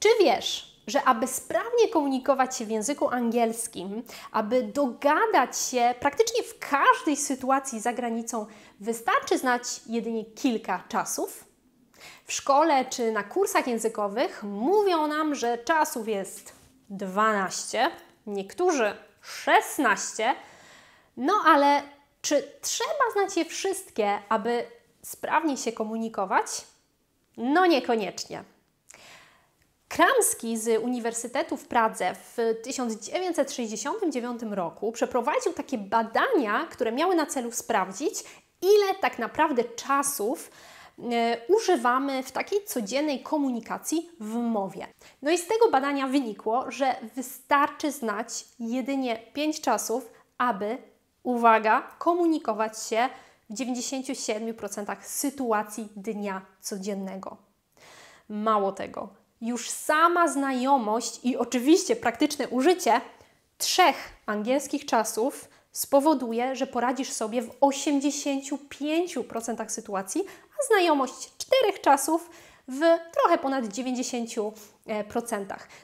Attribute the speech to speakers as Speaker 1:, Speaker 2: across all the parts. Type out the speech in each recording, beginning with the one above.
Speaker 1: Czy wiesz, że aby sprawnie komunikować się w języku angielskim, aby dogadać się praktycznie w każdej sytuacji za granicą, wystarczy znać jedynie kilka czasów? W szkole czy na kursach językowych mówią nam, że czasów jest 12, niektórzy 16, no ale czy trzeba znać je wszystkie, aby sprawnie się komunikować? No niekoniecznie. Kramski z Uniwersytetu w Pradze w 1969 roku przeprowadził takie badania, które miały na celu sprawdzić, ile tak naprawdę czasów e, używamy w takiej codziennej komunikacji w mowie. No i z tego badania wynikło, że wystarczy znać jedynie 5 czasów, aby, uwaga, komunikować się w 97% sytuacji dnia codziennego. Mało tego, już sama znajomość i oczywiście praktyczne użycie trzech angielskich czasów spowoduje, że poradzisz sobie w 85% sytuacji, a znajomość czterech czasów w trochę ponad 90%.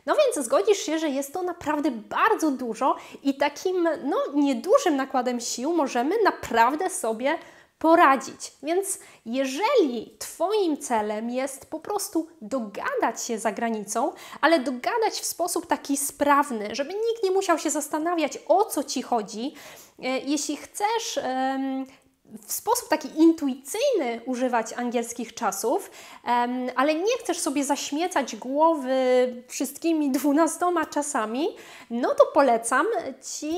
Speaker 1: No więc zgodzisz się, że jest to naprawdę bardzo dużo i takim no, niedużym nakładem sił możemy naprawdę sobie poradzić. Więc jeżeli Twoim celem jest po prostu dogadać się za granicą, ale dogadać w sposób taki sprawny, żeby nikt nie musiał się zastanawiać, o co Ci chodzi, e, jeśli chcesz w sposób taki intuicyjny używać angielskich czasów, ale nie chcesz sobie zaśmiecać głowy wszystkimi dwunastoma czasami, no to polecam Ci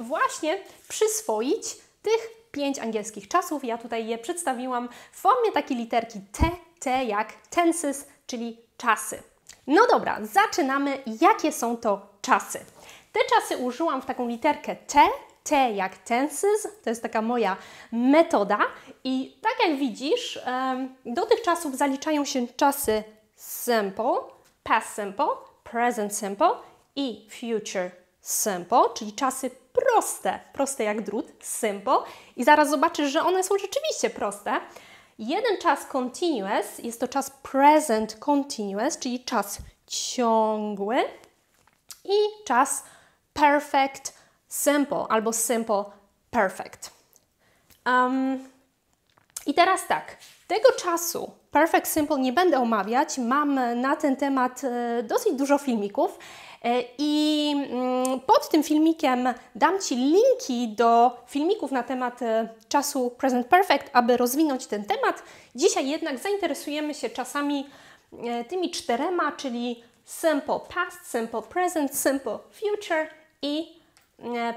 Speaker 1: właśnie przyswoić tych pięć angielskich czasów. Ja tutaj je przedstawiłam w formie takiej literki T, T jak tenses, czyli czasy. No dobra, zaczynamy. Jakie są to czasy? Te czasy użyłam w taką literkę T, T jak tenses, to jest taka moja metoda i tak jak widzisz, do tych czasów zaliczają się czasy simple, past simple, present simple i future simple, czyli czasy proste, proste jak drut, simple i zaraz zobaczysz, że one są rzeczywiście proste. Jeden czas continuous jest to czas present continuous, czyli czas ciągły i czas perfect simple albo simple perfect. Um, I teraz tak, tego czasu perfect simple nie będę omawiać, mam na ten temat e, dosyć dużo filmików. E, I mm, pod tym filmikiem dam Ci linki do filmików na temat e, czasu Present Perfect, aby rozwinąć ten temat. Dzisiaj jednak zainteresujemy się czasami e, tymi czterema, czyli Simple Past, Simple Present, Simple Future i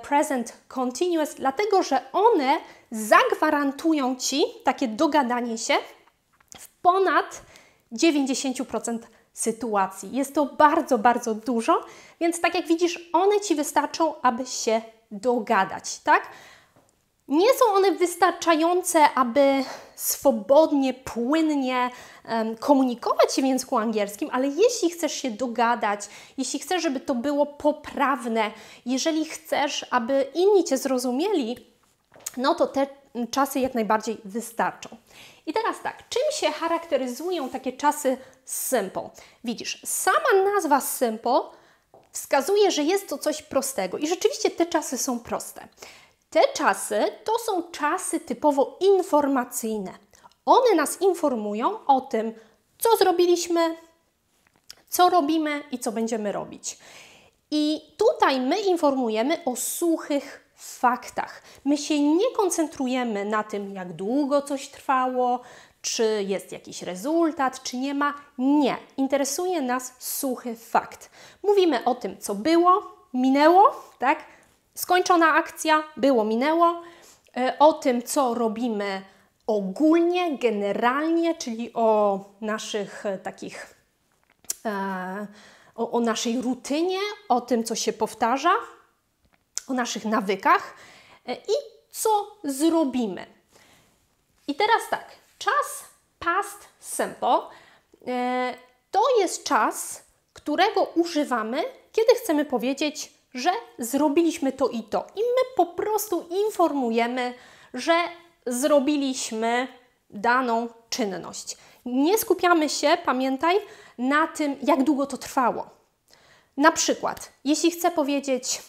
Speaker 1: Present Continuous, dlatego że one zagwarantują Ci takie dogadanie się w ponad 90% sytuacji. Jest to bardzo, bardzo dużo, więc tak jak widzisz, one Ci wystarczą, aby się dogadać, tak? Nie są one wystarczające, aby swobodnie, płynnie um, komunikować się w języku angielskim, ale jeśli chcesz się dogadać, jeśli chcesz, żeby to było poprawne, jeżeli chcesz, aby inni Cię zrozumieli, no to te czasy jak najbardziej wystarczą. I teraz tak, czym się charakteryzują takie czasy simple? Widzisz, sama nazwa simple wskazuje, że jest to coś prostego i rzeczywiście te czasy są proste. Te czasy to są czasy typowo informacyjne. One nas informują o tym, co zrobiliśmy, co robimy i co będziemy robić. I tutaj my informujemy o suchych faktach. My się nie koncentrujemy na tym, jak długo coś trwało, czy jest jakiś rezultat, czy nie ma. Nie. Interesuje nas suchy fakt. Mówimy o tym, co było, minęło, tak? Skończona akcja, było, minęło. E, o tym, co robimy ogólnie, generalnie, czyli o naszych e, takich, e, o, o naszej rutynie, o tym, co się powtarza, o naszych nawykach i co zrobimy. I teraz tak, czas past simple e, to jest czas, którego używamy, kiedy chcemy powiedzieć, że zrobiliśmy to i to. I my po prostu informujemy, że zrobiliśmy daną czynność. Nie skupiamy się, pamiętaj, na tym, jak długo to trwało. Na przykład, jeśli chcę powiedzieć,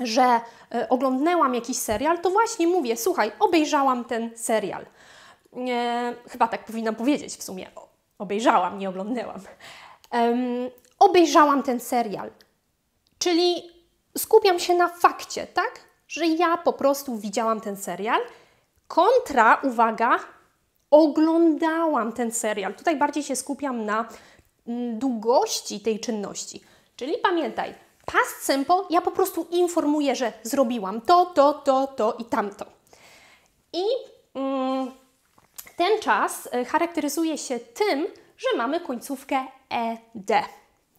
Speaker 1: że y, oglądnęłam jakiś serial, to właśnie mówię, słuchaj, obejrzałam ten serial. E, chyba tak powinnam powiedzieć w sumie. Obejrzałam, nie oglądnęłam. Um, obejrzałam ten serial. Czyli skupiam się na fakcie, tak? Że ja po prostu widziałam ten serial. Kontra, uwaga, oglądałam ten serial. Tutaj bardziej się skupiam na mm, długości tej czynności. Czyli pamiętaj, past simple, ja po prostu informuję, że zrobiłam to, to, to, to i tamto. I mm, ten czas e, charakteryzuje się tym, że mamy końcówkę ed,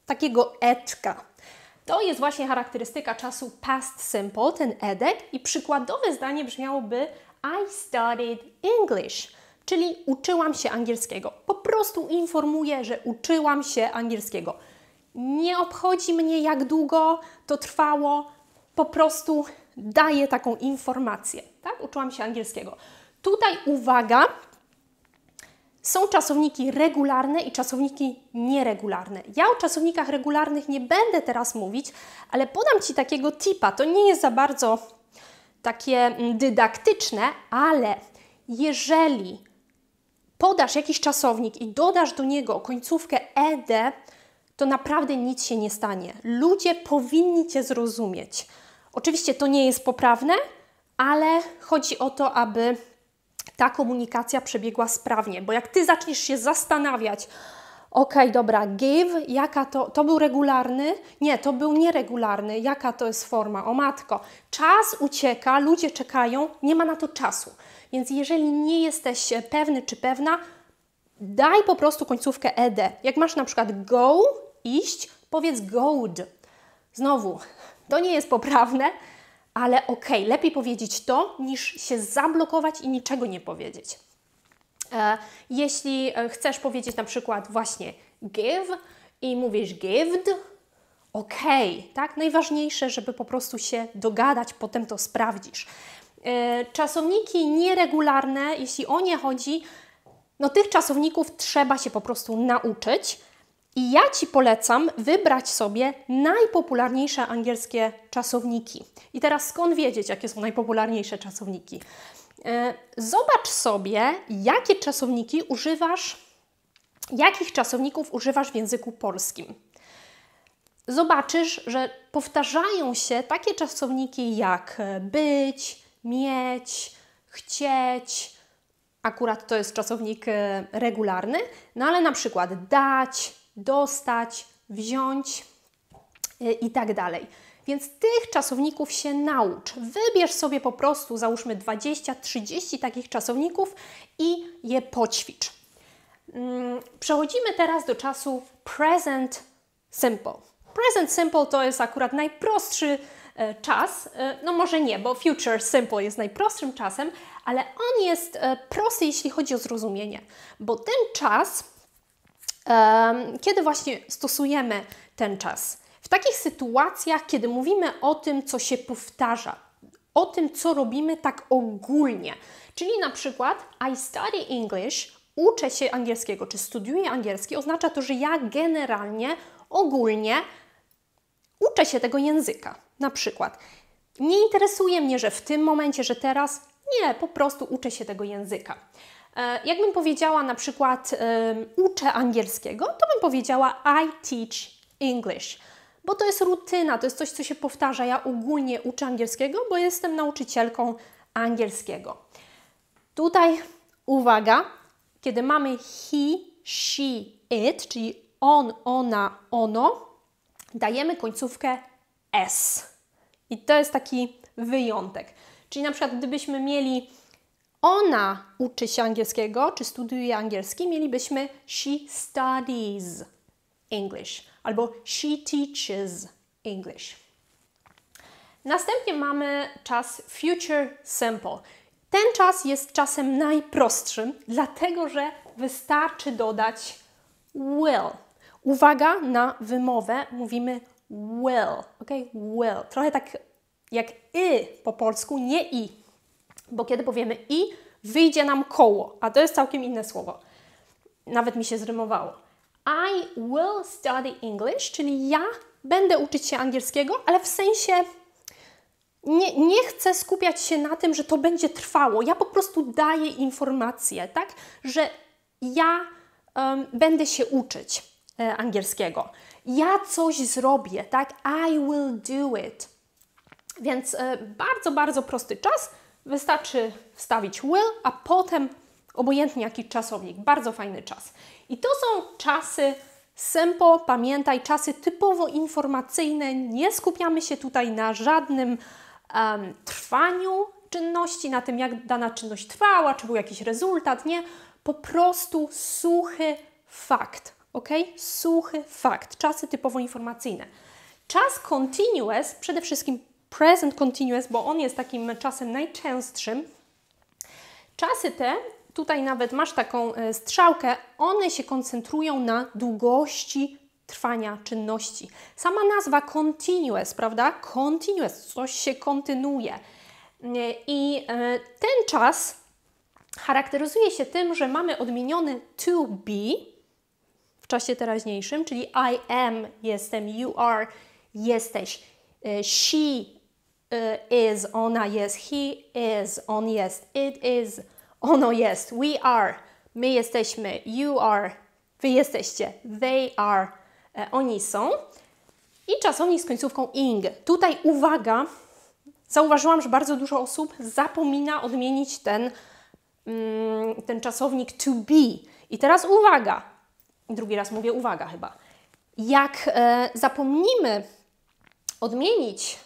Speaker 1: takiego edka. To jest właśnie charakterystyka czasu past simple, ten edek i przykładowe zdanie brzmiałoby I studied English, czyli uczyłam się angielskiego. Po prostu informuję, że uczyłam się angielskiego. Nie obchodzi mnie, jak długo to trwało, po prostu daję taką informację. Tak? Uczyłam się angielskiego. Tutaj uwaga, są czasowniki regularne i czasowniki nieregularne. Ja o czasownikach regularnych nie będę teraz mówić, ale podam Ci takiego tipa. To nie jest za bardzo takie mm, dydaktyczne, ale jeżeli podasz jakiś czasownik i dodasz do niego końcówkę ed, to naprawdę nic się nie stanie. Ludzie powinni Cię zrozumieć. Oczywiście to nie jest poprawne, ale chodzi o to, aby ta komunikacja przebiegła sprawnie, bo jak Ty zaczniesz się zastanawiać, ok, dobra, give, jaka to, to był regularny? Nie, to był nieregularny, jaka to jest forma? O matko, czas ucieka, ludzie czekają, nie ma na to czasu. Więc jeżeli nie jesteś pewny czy pewna, daj po prostu końcówkę ed. Jak masz na przykład go, iść, powiedz goad. Znowu, to nie jest poprawne, ale okej, okay, lepiej powiedzieć to, niż się zablokować i niczego nie powiedzieć. E, jeśli e, chcesz powiedzieć na przykład właśnie give i mówisz gived, okej, okay, tak? Najważniejsze, żeby po prostu się dogadać, potem to sprawdzisz. E, czasowniki nieregularne, jeśli o nie chodzi, no tych czasowników trzeba się po prostu nauczyć. I ja Ci polecam wybrać sobie najpopularniejsze angielskie czasowniki. I teraz skąd wiedzieć, jakie są najpopularniejsze czasowniki? E, zobacz sobie, jakie czasowniki używasz, jakich czasowników używasz w języku polskim. Zobaczysz, że powtarzają się takie czasowniki jak być, mieć, chcieć. Akurat to jest czasownik e, regularny, no ale na przykład dać, dostać, wziąć y, i tak dalej. Więc tych czasowników się naucz. Wybierz sobie po prostu, załóżmy 20-30 takich czasowników i je poćwicz. Mm, przechodzimy teraz do czasu present simple. Present simple to jest akurat najprostszy e, czas. E, no może nie, bo future simple jest najprostszym czasem, ale on jest e, prosty, jeśli chodzi o zrozumienie, bo ten czas kiedy właśnie stosujemy ten czas? W takich sytuacjach, kiedy mówimy o tym, co się powtarza, o tym, co robimy tak ogólnie. Czyli na przykład I study English, uczę się angielskiego, czy studiuję angielski, oznacza to, że ja generalnie, ogólnie uczę się tego języka. Na przykład nie interesuje mnie, że w tym momencie, że teraz, nie, po prostu uczę się tego języka. E, jakbym powiedziała na przykład uczę angielskiego, to bym powiedziała I teach English, bo to jest rutyna, to jest coś, co się powtarza. Ja ogólnie uczę angielskiego, bo jestem nauczycielką angielskiego. Tutaj uwaga, kiedy mamy he, she, it, czyli on, ona, ono, dajemy końcówkę s. I to jest taki wyjątek. Czyli na przykład gdybyśmy mieli ona uczy się angielskiego, czy studiuje angielski, mielibyśmy she studies English albo she teaches English. Następnie mamy czas future simple. Ten czas jest czasem najprostszym, dlatego że wystarczy dodać will. Uwaga na wymowę, mówimy will, ok? Will. Trochę tak jak y po polsku, nie i bo kiedy powiemy i, wyjdzie nam koło, a to jest całkiem inne słowo. nawet mi się zrymowało. I will study English, czyli ja będę uczyć się angielskiego, ale w sensie nie, nie chcę skupiać się na tym, że to będzie trwało. Ja po prostu daję informację, tak, że ja um, będę się uczyć e, angielskiego. Ja coś zrobię, tak? I will do it. Więc e, bardzo, bardzo prosty czas. Wystarczy wstawić will, a potem obojętnie jaki czasownik. Bardzo fajny czas. I to są czasy Simple, pamiętaj, czasy typowo informacyjne. Nie skupiamy się tutaj na żadnym um, trwaniu czynności, na tym, jak dana czynność trwała, czy był jakiś rezultat. Nie, po prostu suchy fakt. Ok? Suchy fakt. Czasy typowo informacyjne. Czas continuous, przede wszystkim present continuous, bo on jest takim czasem najczęstszym. Czasy te tutaj nawet masz taką e, strzałkę, one się koncentrują na długości trwania czynności. Sama nazwa continuous, prawda? Continuous, coś się kontynuuje. E, I e, ten czas charakteryzuje się tym, że mamy odmieniony to be w czasie teraźniejszym, czyli I am, jestem, you are, jesteś, she is, ona jest, he is, on jest, it is, ono jest, we are, my jesteśmy, you are, wy jesteście, they are, e, oni są. I czasownik z końcówką ing. Tutaj uwaga, zauważyłam, że bardzo dużo osób zapomina odmienić ten, mm, ten czasownik to be. I teraz uwaga, drugi raz mówię uwaga chyba. Jak e, zapomnimy odmienić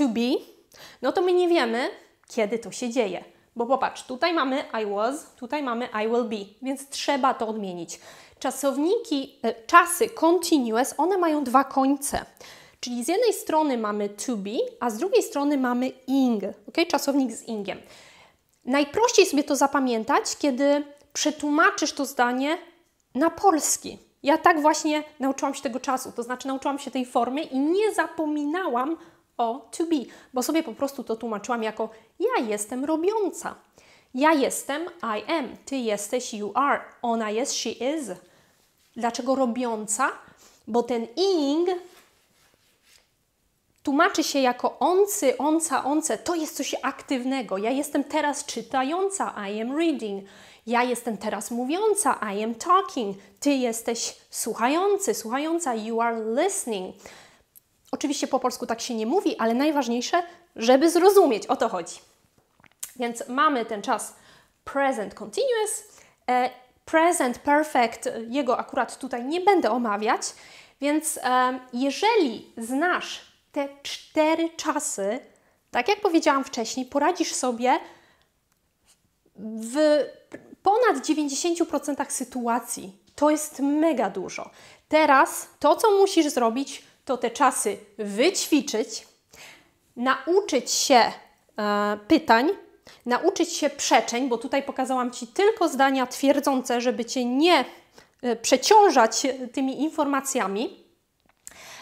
Speaker 1: to be, no to my nie wiemy, kiedy to się dzieje. Bo popatrz, tutaj mamy I was, tutaj mamy I will be, więc trzeba to odmienić. Czasowniki, e, czasy continuous, one mają dwa końce. Czyli z jednej strony mamy to be, a z drugiej strony mamy ing, ok? czasownik z ingiem. Najprościej sobie to zapamiętać, kiedy przetłumaczysz to zdanie na polski. Ja tak właśnie nauczyłam się tego czasu, to znaczy nauczyłam się tej formy i nie zapominałam o to be, bo sobie po prostu to tłumaczyłam jako ja jestem robiąca. Ja jestem I am, ty jesteś you are, ona jest she is. Dlaczego robiąca? Bo ten ing tłumaczy się jako oncy, onca, once. To jest coś aktywnego. Ja jestem teraz czytająca, I am reading. Ja jestem teraz mówiąca, I am talking. Ty jesteś słuchający, słuchająca, you are listening. Oczywiście po polsku tak się nie mówi, ale najważniejsze, żeby zrozumieć, o to chodzi. Więc mamy ten czas present continuous, e, present perfect, jego akurat tutaj nie będę omawiać, więc e, jeżeli znasz te cztery czasy, tak jak powiedziałam wcześniej, poradzisz sobie w ponad 90% sytuacji. To jest mega dużo. Teraz to, co musisz zrobić, to te czasy wyćwiczyć, nauczyć się e, pytań, nauczyć się przeczeń, bo tutaj pokazałam Ci tylko zdania twierdzące, żeby Cię nie e, przeciążać tymi informacjami.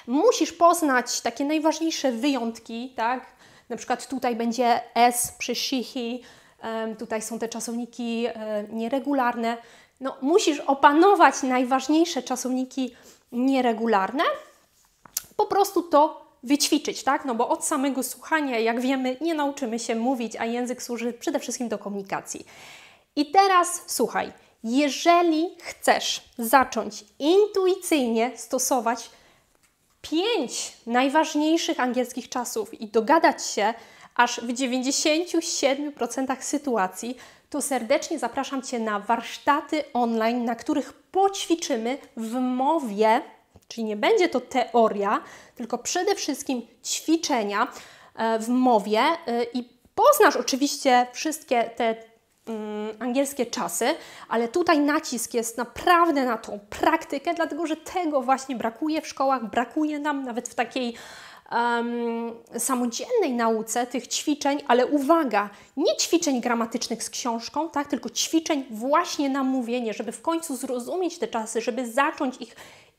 Speaker 1: Musisz poznać takie najważniejsze wyjątki, tak? Na przykład tutaj będzie S przy she, he, tutaj są te czasowniki e, nieregularne. No, musisz opanować najważniejsze czasowniki nieregularne, po prostu to wyćwiczyć, tak? No bo od samego słuchania, jak wiemy, nie nauczymy się mówić, a język służy przede wszystkim do komunikacji. I teraz słuchaj, jeżeli chcesz zacząć intuicyjnie stosować pięć najważniejszych angielskich czasów i dogadać się aż w 97% sytuacji, to serdecznie zapraszam Cię na warsztaty online, na których poćwiczymy w mowie Czyli nie będzie to teoria, tylko przede wszystkim ćwiczenia e, w mowie e, i poznasz oczywiście wszystkie te mm, angielskie czasy, ale tutaj nacisk jest naprawdę na tą praktykę, dlatego że tego właśnie brakuje w szkołach, brakuje nam nawet w takiej um, samodzielnej nauce tych ćwiczeń, ale uwaga, nie ćwiczeń gramatycznych z książką, tak, tylko ćwiczeń właśnie na mówienie, żeby w końcu zrozumieć te czasy, żeby zacząć ich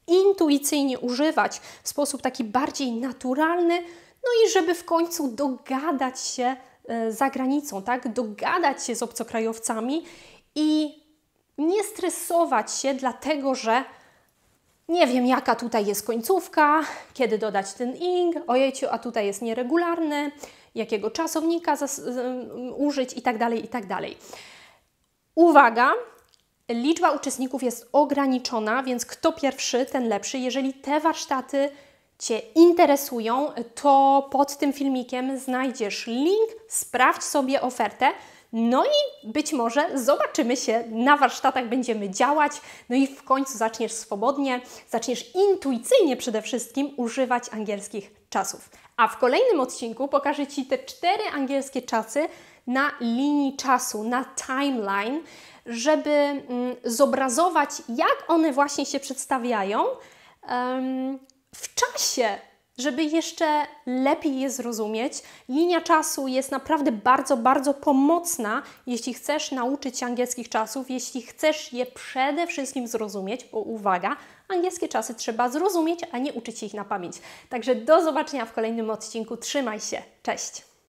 Speaker 1: intuicyjnie używać w sposób taki bardziej naturalny, no i żeby w końcu dogadać się e, za granicą, tak? Dogadać się z obcokrajowcami i nie stresować się, dlatego że nie wiem, jaka tutaj jest końcówka, kiedy dodać ten ing, ojejciu, a tutaj jest nieregularny, jakiego czasownika użyć i tak dalej, i tak dalej. Uwaga, liczba uczestników jest ograniczona, więc kto pierwszy, ten lepszy. Jeżeli te warsztaty Cię interesują, to pod tym filmikiem znajdziesz link, sprawdź sobie ofertę. No i być może zobaczymy się na warsztatach, będziemy działać, no i w końcu zaczniesz swobodnie, zaczniesz intuicyjnie przede wszystkim używać angielskich czasów. A w kolejnym odcinku pokażę Ci te cztery angielskie czasy na linii czasu, na timeline, żeby mm, zobrazować, jak one właśnie się przedstawiają w czasie, żeby jeszcze lepiej je zrozumieć. Linia czasu jest naprawdę bardzo, bardzo pomocna, jeśli chcesz nauczyć się angielskich czasów, jeśli chcesz je przede wszystkim zrozumieć, bo uwaga, angielskie czasy trzeba zrozumieć, a nie uczyć ich na pamięć. Także do zobaczenia w kolejnym odcinku. Trzymaj się. Cześć!